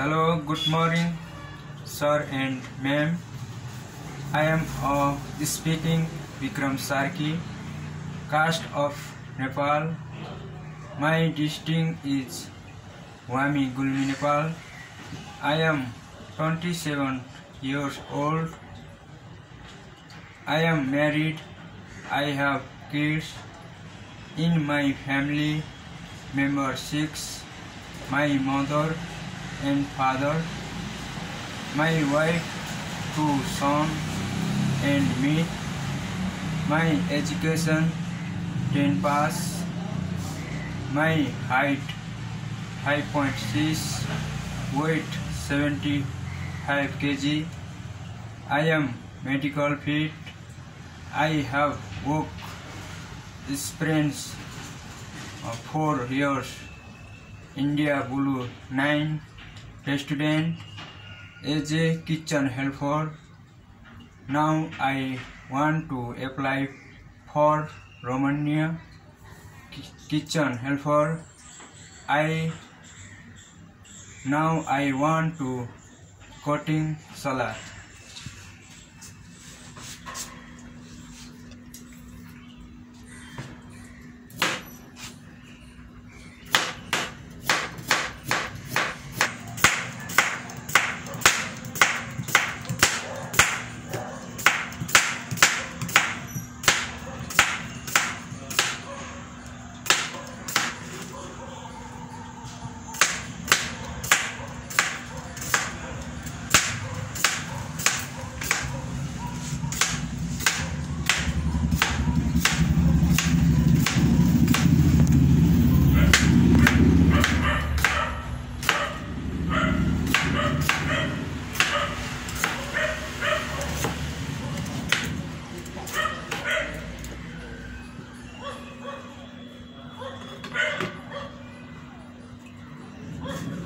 Hello, good morning, sir and ma'am. I am uh, speaking Bikram Sarki, caste of Nepal. My district is Wami Gulmi, Nepal. I am 27 years old. I am married. I have kids. In my family, member six, my mother and father, my wife, two sons, and me. My education 10 pass. My height 5.6, weight 75 kg. I am medical fit. I have work experience of 4 years. India Blue 9 as a kitchen helper. Now I want to apply for Romania ki- kitchen helper. I now I want to cutting salad. you